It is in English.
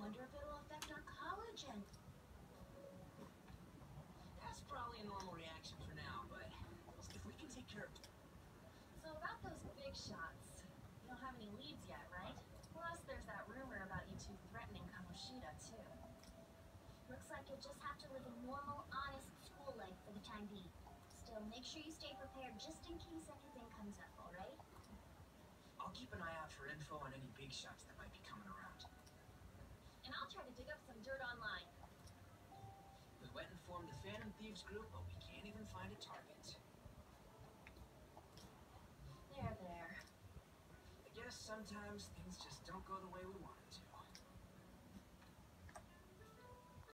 wonder if it'll affect our collagen. That's probably a normal reaction for now, but if we can take care of it. So about those big shots, you don't have any leads yet, right? Plus, there's that rumor about you two threatening Kamoshida too. Looks like you'll just have to live a normal, honest school life for the time being. Still, make sure you stay prepared just in case anything comes up, alright? I'll keep an eye out for info on any big shots that might be coming around. Thieves group, but we can't even find a target. There, there. I guess sometimes things just don't go the way we want it to.